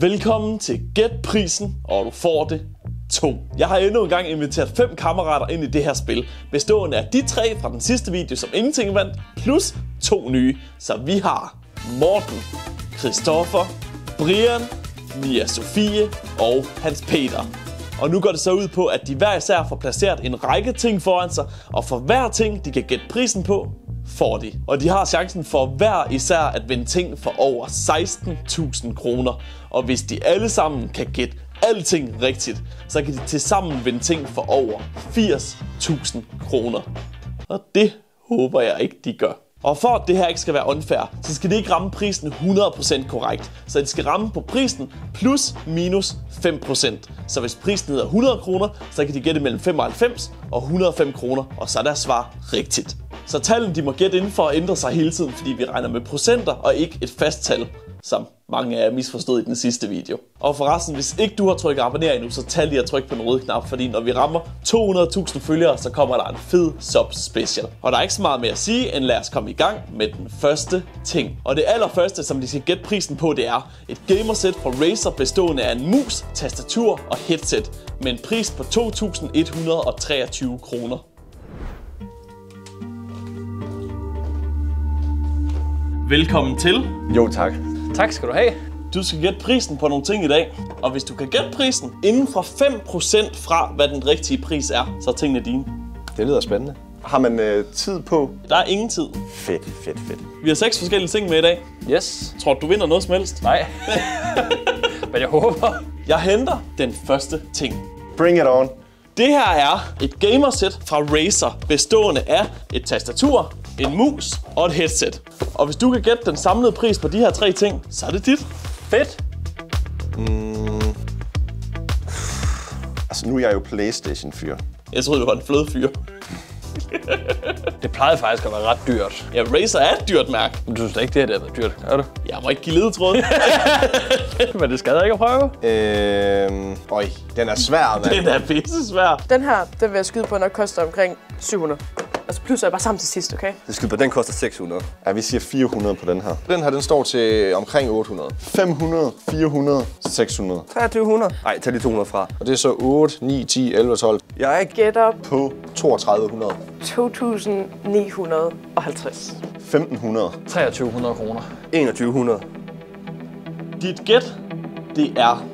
Velkommen til Gæt Prisen, og du får det 2. Jeg har endnu en gang inviteret fem kammerater ind i det her spil, bestående af de tre fra den sidste video, som ingenting vandt, plus to nye. Så vi har Morten, Christoffer, Brian, Mia Sofie og Hans Peter. Og nu går det så ud på, at de hver især får placeret en række ting foran sig, og for hver ting, de kan gætte prisen på, får de. Og de har chancen for hver især at vinde ting for over 16.000 kroner. Og hvis de alle sammen kan gætte alting rigtigt, så kan de tilsammen vinde ting for over 80.000 kroner. Og det håber jeg ikke, de gør. Og for at det her ikke skal være unfair, så skal det ikke ramme prisen 100% korrekt. Så det skal ramme på prisen plus minus 5%. Så hvis prisen hedder 100 kroner, så kan de gætte mellem 95 og 105 kroner, og så er deres svar rigtigt. Så tallene de må gætte inden for at ændre sig hele tiden, fordi vi regner med procenter og ikke et fast tal, som mange af jer misforstod i den sidste video. Og forresten, hvis ikke du har trykket abonner endnu, så tag lige at trykke på den røde knap, fordi når vi rammer 200.000 følgere, så kommer der en fed sub special. Og der er ikke så meget mere at sige, end lad os komme i gang med den første ting. Og det allerførste, som de skal gætte prisen på, det er et gamersæt fra Razer bestående af en mus, tastatur og headset med en pris på 2.123 kroner. Velkommen til. Jo, tak. Tak skal du have. Du skal gætte prisen på nogle ting i dag, og hvis du kan gætte prisen inden for 5% fra, hvad den rigtige pris er, så er tingene dine. Det lyder spændende. Har man øh, tid på? Der er ingen tid. Fedt, fedt, fedt. Vi har seks forskellige ting med i dag. Yes. Tror du, du vinder noget som helst? Nej. Men jeg håber. Jeg henter den første ting. Bring it on. Det her er et gamersæt fra Razer, bestående af et tastatur, en mus og et headset. Og hvis du kan gætte den samlede pris på de her tre ting, så er det dit. Fedt. Altså, nu er jeg jo Playstation-fyr. Jeg troede, du var en flødefyr. Det plejede faktisk at være ret dyrt. Ja, Razer er et dyrt mærke. Men du synes da ikke, det her det har været dyrt, gør du? Jeg må ikke give ledetråd. Men det skader ikke at prøve. Øhm, øj, den er svær, mand. Den er pisse svær. Den her, den vil jeg skyde på, nok koster omkring 700. Altså plus er bare sammen til sidst, okay? Det skyder på, den koster 600. Ja, vi siger 400 på den her. Den her, den står til omkring 800. 500, 400, 600. 2300. Nej, tag lige 200 fra. Og det er så 8, 9, 10, 11, 12 Jeg er. Gætter på 3200. 2950. 1500. 2300 kroner. 2100. Dit gæt, det er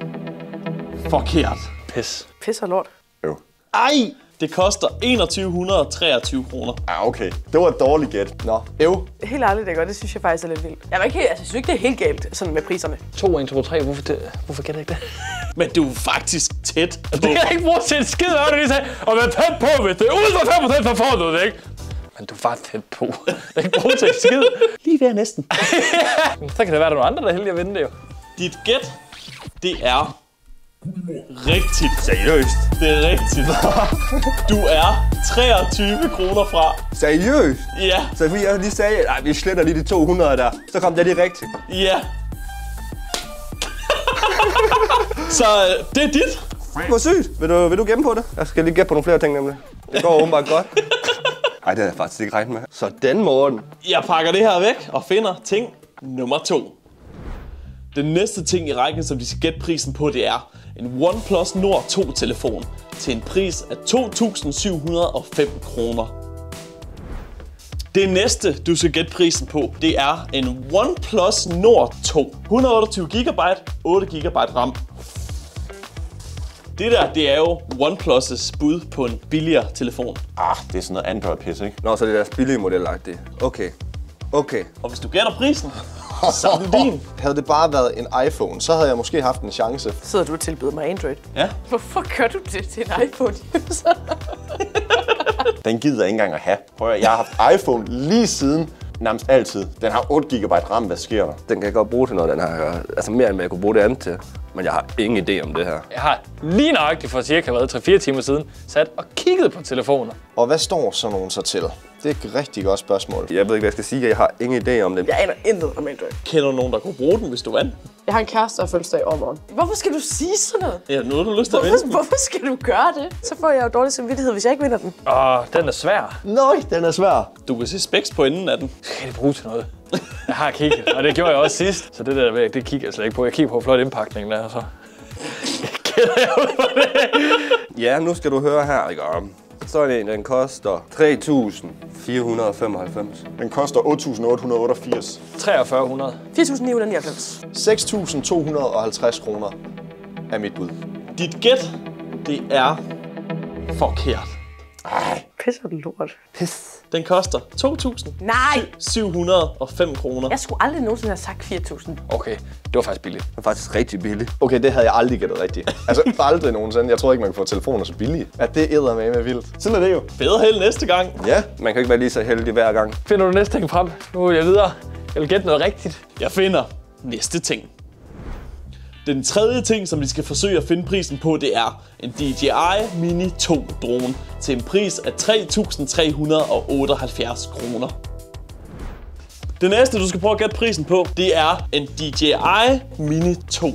forkert. Pis. Pis og lort. Jo. Ej! Det koster 2123 kroner. Ja, okay. Det var et dårligt gæt. Nå, øv. Helt ærligt, det godt. Det synes jeg faktisk er lidt vildt. Jeg, var ikke helt, altså, jeg synes ikke, det er helt galt sådan med priserne. 2, 1, 2, 3. Hvorfor, det, hvorfor gætter jeg ikke det? Men du er faktisk tæt på. Det kan jeg ikke bruge til en skid af det, lige sagde. Og være tæt på, hvis det er ud for 5%, så får du det ikke. Men du var tæt på. Jeg kan ikke bruge til en skid. Lige ved næsten. Så kan det være, at der er nogle andre, der er heldige at vinde det jo. Dit gæt, det er rigtigt. Seriøst? Det er rigtigt. Du er 23 kroner fra. Seriøst? Ja, Så fordi jeg lige sagde, nej, vi sletter lige de 200 der, så kom det lige rigtigt. ja. Så øh, det er dit. Hvor sygt. Vil du, vil du gemme på det? Jeg skal lige gætte på nogle flere ting nemlig. Det går åbenbart godt. Nej, det havde jeg faktisk ikke regnet med. Så den morgen. Jeg pakker det her væk og finder ting nummer to. Den næste ting i rækken, som vi skal gætte prisen på, det er en OnePlus Nord 2-telefon til en pris af 2.705 kroner. Det næste, du skal gætte prisen på, det er en OnePlus Nord 2. 128 GB, 8 GB RAM. Det der, det er jo OnePlus' bud på en billigere telefon. Ah, det er sådan noget Android-pis, ikke? Nå, så det er deres billige model -agtigt. Okay. Okay. Og hvis du gætter prisen, så den din. Havde det bare været en iPhone, så havde jeg måske haft en chance. Sidder du og tilbyder mig Android? Ja. Hvorfor gør du det til en iPhone? Den gider jeg ikke engang at have. Prøv at, jeg har haft iPhone lige siden nærmest altid. Den har 8 GB RAM. Hvad sker der? Den kan jeg godt bruge til noget, den her. Altså mere end jeg kunne bruge det andet til. Men jeg har ingen idé om det her. Jeg har lige nøjagtigt for cirka hvad, 3-4 timer siden sat og kigget på telefoner. Og hvad står sådan nogen så til? Det er et rigtig godt spørgsmål. Jeg ved ikke, hvad jeg skal sige. Jeg har ingen idé om det. Jeg aner intet om Android. Kender du nogen, der kunne bruge den, hvis du vandt? Jeg har en kæreste, der fødselsdag i overmorgen. Hvorfor skal du sige sådan noget? Ja, nu har du lyst til at vinde Hvorfor, skal du gøre det? Så får jeg jo dårlig samvittighed, hvis jeg ikke vinder den. Åh, den er svær. Nøj, den er svær. Du kan se specs på enden af den. Skal det bruge til noget? Jeg har kigget, og det gjorde jeg også sidst. Så det der, ved- det kigger jeg slet ikke på. Jeg kigger på, hvor flot indpakningen er, og så. Ja, nu skal du høre her, ikke? Sådan en, den koster 3.495. Den koster 8.888. 4300. 4.999. 6.250 kroner er mit bud. Dit gæt, det er forkert. Pisser du lort. Pis. Den koster 2.705 Nej! kroner. Jeg skulle aldrig nogensinde have sagt 4.000. Okay, det var faktisk billigt. Den er faktisk rigtig billig. Okay, det havde jeg aldrig gættet rigtigt. Altså, aldrig nogensinde. Jeg tror ikke, man kan få telefoner så billige. At det æder med med vildt. Sådan er det jo. Bedre held næste gang. Ja, man kan ikke være lige så heldig hver gang. Finder du næste ting frem? Nu vil jeg videre. Jeg vil gætte noget rigtigt. Jeg finder næste ting. Den tredje ting, som vi skal forsøge at finde prisen på, det er en DJI Mini 2 drone til en pris af 3.378 kroner. Det næste, du skal prøve at gætte prisen på, det er en DJI Mini 2.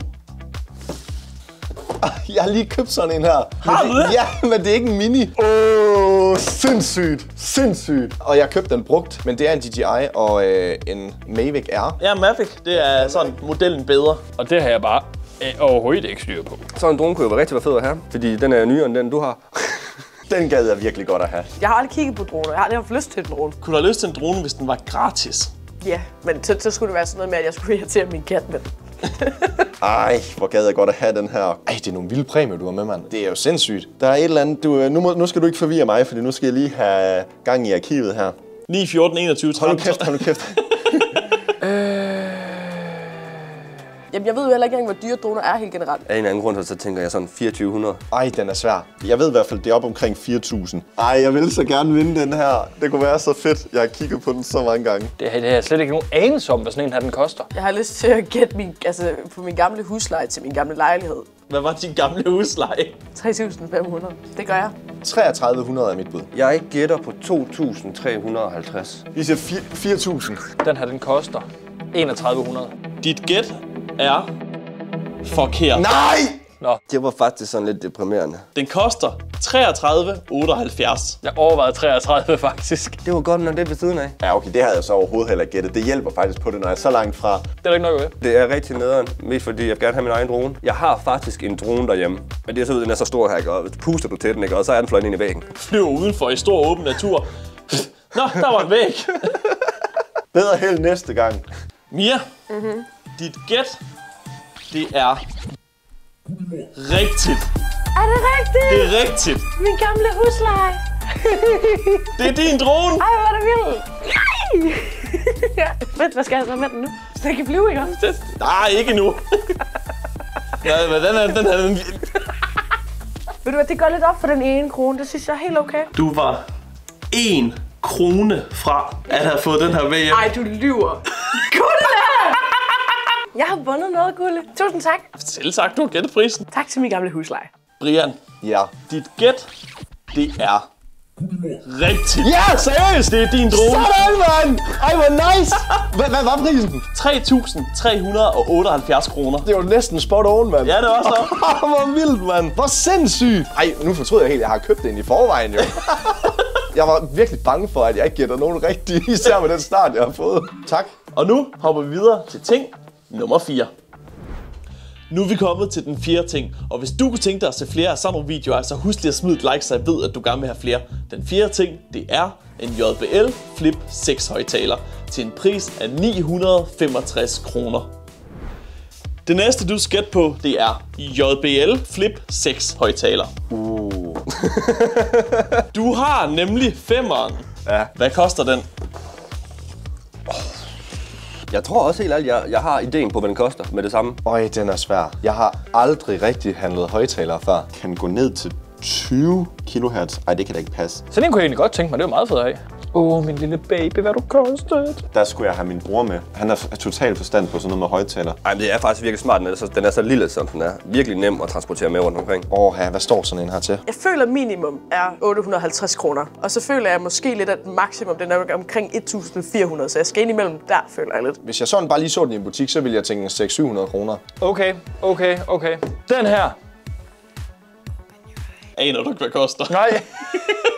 Jeg har lige købt sådan en her. Har Men du det? Ja, men det er ikke en mini. Åh, oh, sindssygt. Sindssygt. Og jeg købte den brugt, men det er en DJI og øh, en Mavic Air. Ja, Mavic, det er sådan modellen bedre. Og det har jeg bare overhovedet ikke styr på. Sådan en drone kunne jo være rigtig være fed at have, fordi den er nyere end den, du har. Den gad jeg virkelig godt at have. Jeg har aldrig kigget på droner. Jeg har aldrig haft lyst til en drone. Kunne du have lyst til en drone, hvis den var gratis? Ja, men så, så skulle det være sådan noget med, at jeg skulle irritere min kat med den. Ej, hvor gad jeg godt at have den her. Ej, det er nogle vilde præmier, du har med, mand. Det er jo sindssygt. Der er et eller andet, du, øh, nu, må, nu skal du ikke forvirre mig, fordi nu skal jeg lige have gang i arkivet her. 9, 14, 21, Hold nu 13. kæft, hold nu kæft. Jamen, jeg ved jo heller ikke engang, hvor dyre droner er helt generelt. Af en eller anden grund, så tænker jeg sådan 2400. Ej, den er svær. Jeg ved i hvert fald, det er op omkring 4.000. Ej, jeg vil så gerne vinde den her. Det kunne være så fedt. Jeg har kigget på den så mange gange. Det, har- har jeg slet ikke nogen anelse om, hvad sådan en her den koster. Jeg har lyst til at gætte min, altså, på min gamle husleje til min gamle lejlighed. Hvad var din gamle husleje? 3.500. Det gør jeg. 3300 er mit bud. Jeg gætter på 2350. Vi siger fir- 4.000. Den her, den koster 3100. Dit gæt er forkert. Nej! Det var faktisk sådan lidt deprimerende. Den koster 33,78. Jeg overvejede 33 faktisk. Det var godt nok det ved siden af. Ja, okay, det havde jeg så overhovedet heller ikke gættet. Det hjælper faktisk på det, når jeg er så langt fra. Det er der ikke noget ved. Det er rigtig nederen, mest fordi jeg vil gerne have min egen drone. Jeg har faktisk en drone derhjemme, men det er så ud, den er så stor her, ikke? og puster du til den, ikke? og så er den fløjet ind i væggen. Flyver udenfor i stor åben natur. Nå, der var en væg. Bedre held næste gang. Mia, mm-hmm. Dit gæt, det er rigtigt. Er det rigtigt? Det er rigtigt. Min gamle husleje. Det er din drone. Ej, hvor er det vildt. Nej! ja. Fedt, hvad skal jeg så med den nu? Så den kan flyve, ikke også? Nej, ikke nu. ja, men den er, den er, den, Ved du hvad, det går lidt op for den ene krone. Det synes jeg er helt okay. du var en krone fra at have fået den her væg hjem. Ej, du lyver. Gulle! Jeg har vundet noget, Gulle. Tusind tak. Selv sagt, du har gættet prisen. Tak til min gamle husleje. Brian, Ja. dit gæt, det er rigtigt. Ja, seriøst! Det er din drone. Sådan, mand! Ej, hvor nice! Hvad, hvad var prisen? 3.378 kroner. Det var næsten spot on, mand. Ja, det var så. hvor vildt, mand. Hvor sindssygt. Ej, nu fortryder jeg helt, jeg har købt den i forvejen, jo. jeg var virkelig bange for, at jeg ikke gætter nogen rigtige, især med den start, jeg har fået. Tak. Og nu hopper vi videre til ting nummer 4. Nu er vi kommet til den fjerde ting, og hvis du kunne tænke dig at se flere af nogle videoer, så husk lige at smide et like, så jeg ved, at du gerne vil have flere. Den fjerde ting, det er en JBL Flip 6 højtaler til en pris af 965 kroner. Det næste, du skal på, det er JBL Flip 6 højtaler. Uh. du har nemlig femmeren. Ja. Hvad koster den? Jeg tror også helt ærligt, jeg, jeg har ideen på, hvad den koster med det samme. Øj, den er svær. Jeg har aldrig rigtig handlet højtalere før. Kan gå ned til 20 kHz. Ej, det kan da ikke passe. Så den kunne jeg egentlig godt tænke mig. Det var meget fedt at have. Åh, oh, min lille baby, hvad du kostede. Der skulle jeg have min bror med. Han er f- totalt forstand på sådan noget med højtaler. Ej, men det er faktisk virkelig smart. Den er, så, den er så lille, som den er. Virkelig nem at transportere med rundt omkring. Åh, ja, hvad står sådan en her til? Jeg føler minimum er 850 kroner. Og så føler jeg måske lidt, at maksimum den er omkring 1400. Så jeg skal ind imellem der, føler jeg lidt. Hvis jeg sådan bare lige så den i en butik, så ville jeg tænke 600-700 kroner. Okay, okay, okay. Den her. Aner du ikke, hvad koster? Nej.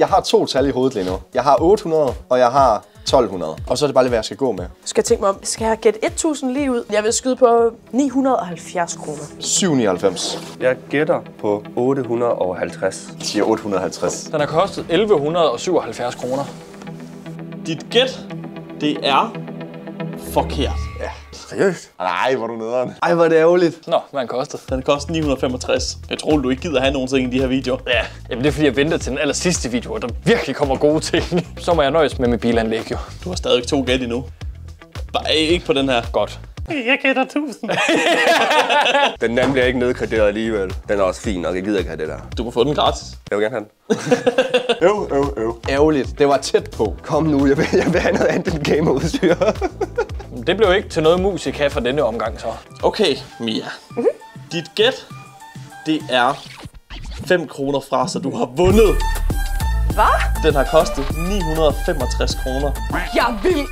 Jeg har to tal i hovedet lige nu. Jeg har 800, og jeg har 1200. Og så er det bare lige, hvad jeg skal gå med. Skal jeg tænke mig om, skal jeg gætte 1000 lige ud? Jeg vil skyde på 970 kroner. 799. Jeg gætter på 850. Jeg siger 850. Den har kostet 1177 kroner. Dit gæt, det er forkert. Seriøst? Nej, hvor er du nederen. Ej, hvor er det ærgerligt. Nå, hvad den kostede? Den koster 965. Jeg tror, du ikke gider have nogen ting i de her videoer. Ja, jamen det er fordi, jeg venter til den aller sidste video, og der virkelig kommer gode ting. Så må jeg nøjes med mit bilanlæg, jo. Du har stadig to gæt endnu. Bare ikke på den her. Godt. Jeg gætter 1000. Den anden bliver ikke nedgraderet alligevel. Den er også fin nok. Jeg gider ikke have det der. Du kan få den gratis. Jeg vil gerne have den. Øv, øv, øv. Ærgerligt. Det var tæt på. Kom nu, jeg vil, jeg vil have noget andet end gamerudstyr. Det blev ikke til noget mus, I kan for denne omgang, så. Okay, Mia. Dit gæt, det er 5 kroner fra, så du har vundet. Hvad? Den har kostet 965 kroner. Jeg vil!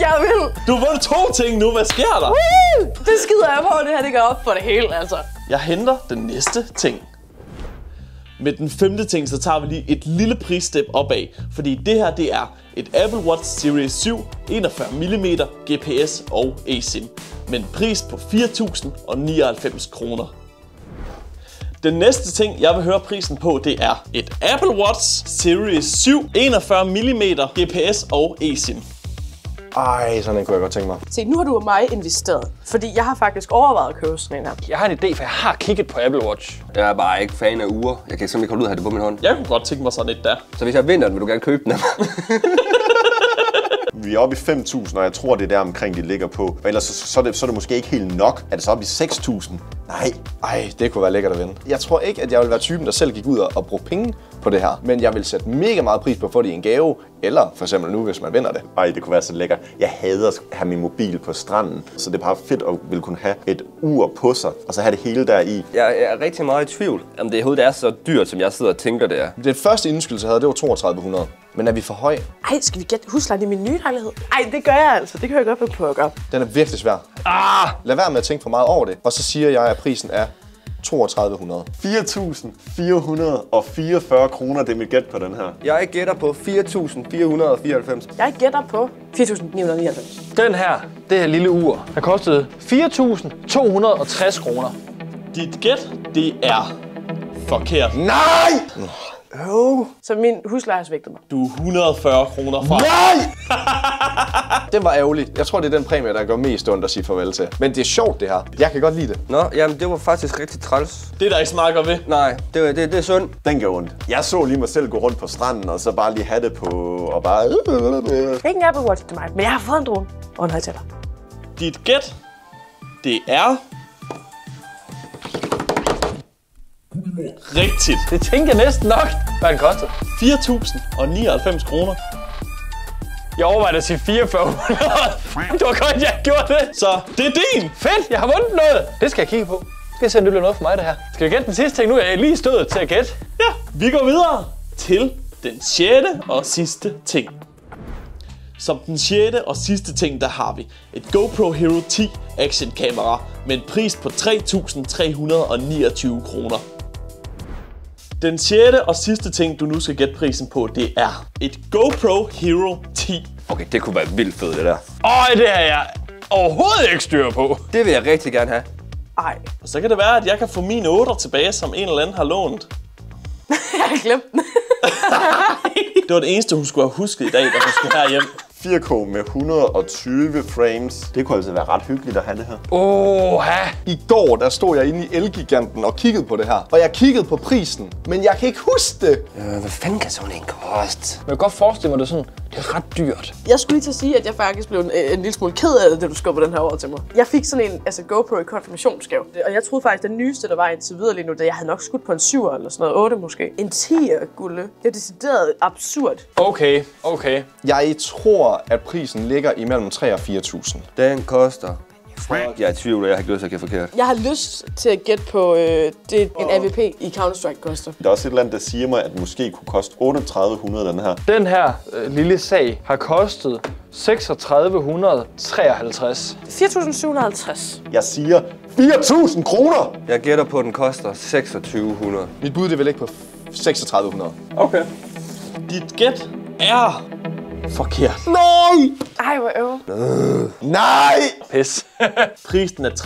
Jeg vil! Du har vundet to ting nu. Hvad sker der? Woo! Det skider jeg på, det her det går op for det hele, altså. Jeg henter den næste ting. Med den femte ting, så tager vi lige et lille prisstep opad. Fordi det her, det er et Apple Watch Series 7, 41 mm, GPS og eSIM. Med en pris på 4.099 kroner. Den næste ting, jeg vil høre prisen på, det er et Apple Watch Series 7, 41 mm, GPS og eSIM. Ej, sådan en kunne jeg godt tænke mig. Se, nu har du og mig investeret. Fordi jeg har faktisk overvejet at købe sådan en her. Jeg har en idé, for jeg har kigget på Apple Watch. Jeg er bare ikke fan af uger. Jeg kan simpelthen ikke holde ud at have det på min hånd. Jeg kunne godt tænke mig sådan et der. Så hvis jeg vinder den, vil du gerne købe den af mig. Vi er oppe i 5.000, og jeg tror, det er der omkring, de ligger på. Og ellers så, så, er det, så er det måske ikke helt nok. Er det så oppe i 6.000? Nej. Ej, det kunne være lækkert at vinde. Jeg tror ikke, at jeg vil være typen, der selv gik ud og, og brugte penge på det her. Men jeg vil sætte mega meget pris på at få det i en gave. Eller for eksempel nu, hvis man vinder det. Ej, det kunne være så lækkert. Jeg hader at have min mobil på stranden, så det er bare fedt at ville kunne have et ur på sig, og så have det hele der i. Jeg er rigtig meget i tvivl, om det overhovedet er så dyrt, som jeg sidder og tænker, det er. Det første indskydelse, jeg havde, det var 3200. Men er vi for høj? Ej, skal vi gætte huslejen i min nye lejlighed? Ej, det gør jeg altså. Det kan jeg godt på at gøre. Den er virkelig svær. Ah! Lad være med at tænke for meget over det. Og så siger jeg, at prisen er 3200. 4.444 kroner, det er mit gæt på den her. Jeg gætter på 4.494. Jeg gætter på 4.999. Den her, det her lille ur, der kostede 4.260 kroner. Dit gæt, det er forkert. Nej! Så min husleje har svigtet mig. Du er 140 kroner fra. Den var ærgerlig. Jeg tror, det er den præmie, der gør mest ondt at sige farvel til. Men det er sjovt, det her. Jeg kan godt lide det. Nå, jamen det var faktisk rigtig træls. Det er der ikke gøre ved. Nej, det, det, det er synd. Den gør ondt. Jeg så lige mig selv gå rundt på stranden, og så bare lige have det på, og bare... Det ikke en Apple Watch til mig, men jeg har fået en drone og en højtaler. Dit gæt, det er... Rigtigt. Det tænker jeg næsten nok, hvad den kostede. 4.099 kroner. Jeg overvejede at sige 4400. Det var godt, jeg gjorde det. Så det er din. Fedt, jeg har vundet noget. Det skal jeg kigge på. Skal jeg se, om det bliver noget for mig, det her. Skal jeg gætte den sidste ting? Nu er jeg lige stået til at gætte. Ja, vi går videre til den sjette og sidste ting. Som den sjette og sidste ting, der har vi et GoPro Hero 10 action kamera med en pris på 3.329 kroner. Den sjette og sidste ting, du nu skal gætte prisen på, det er et GoPro Hero 10. Okay, det kunne være vildt fedt, det der. Øj, det har jeg overhovedet ikke styr på. Det vil jeg rigtig gerne have. Ej, Og så kan det være, at jeg kan få mine 8 tilbage, som en eller anden har lånt. jeg har glemt den. Det var det eneste, hun skulle have husket i dag, da hun skulle herhjem. 4K med 120 frames. Det kunne altså være ret hyggeligt at have det her. Åh, I går, der stod jeg inde i Elgiganten og kiggede på det her. Og jeg kiggede på prisen, men jeg kan ikke huske det. Øh, hvad fanden kan sådan en koste? Jeg kan godt forestille mig, det er sådan, det er ret dyrt. Jeg skulle lige til at sige, at jeg faktisk blev en, en lille smule ked af det, da du skubbede den her over til mig. Jeg fik sådan en altså GoPro i konfirmationsgave. Og jeg troede faktisk, den nyeste, der var indtil videre lige nu, da jeg havde nok skudt på en 7 eller sådan noget, 8 måske. En 10'er gulde. Det er decideret absurd. Okay, okay. Jeg tror, at prisen ligger imellem 3 og 4.000. Den koster... Fuck, jeg er i tvivl, og jeg har ikke lyst til at gætte forkert. Jeg har lyst til at gætte på øh, det, en AVP i Counter-Strike koster. Der er også et eller andet, der siger mig, at måske kunne koste 3800 den her. Den her øh, lille sag har kostet 3653. 4.750. Jeg siger 4000 kroner! Jeg gætter på, at den koster 2600. Mit bud, det vil ligge på 3600. Okay. Dit gæt er Forkert. Nej! Ej, hvor øv. Nej! Pis. Prisen er 3.329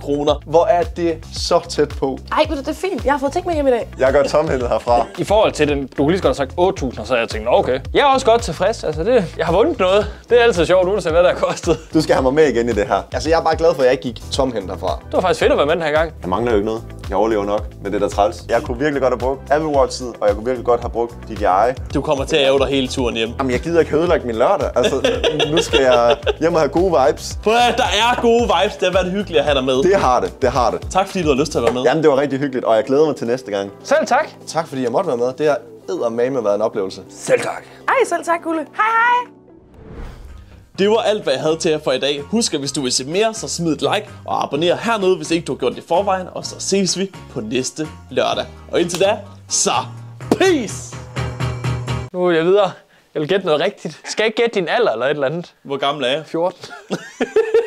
kroner. Hvor er det så tæt på? Ej, du, det er fint. Jeg har fået ting med hjem i dag. Jeg går tomhændet herfra. I forhold til den, du kunne lige så godt have sagt 8.000, så jeg tænkt, "Nå, okay. Jeg er også godt tilfreds. Altså, det, jeg har vundet noget. Det er altid sjovt, uanset hvad der har kostet. Du skal have mig med igen i det her. Altså, jeg er bare glad for, at jeg ikke gik tomhændet herfra. Det var faktisk fedt at være med den her gang. Jeg mangler jo ikke noget. Jeg overlever nok med det der træls. Jeg kunne virkelig godt have brugt Apple Watch'et, og jeg kunne virkelig godt have brugt DJI. Du kommer til at æve dig hele turen hjem. Jamen, jeg gider ikke ødelagt min lørdag. Altså, nu skal jeg hjem og have gode vibes. Prøv at, der er gode vibes. Det har været hyggeligt at have dig med. Det har det, det har det. Tak fordi du har lyst til at være med. Jamen, det var rigtig hyggeligt, og jeg glæder mig til næste gang. Selv tak. Tak fordi jeg måtte være med. Det har eddermame været en oplevelse. Selv tak. Ej, selv tak, Gulle. Hej, hej. Det var alt, hvad jeg havde til jer for i dag. Husk, at hvis du vil se mere, så smid et like og abonner hernede, hvis ikke du har gjort det i forvejen. Og så ses vi på næste lørdag. Og indtil da, så peace! Nu er jeg videre. Jeg vil gætte noget rigtigt. Skal jeg ikke gætte din alder eller et eller andet? Hvor gammel er jeg? 14.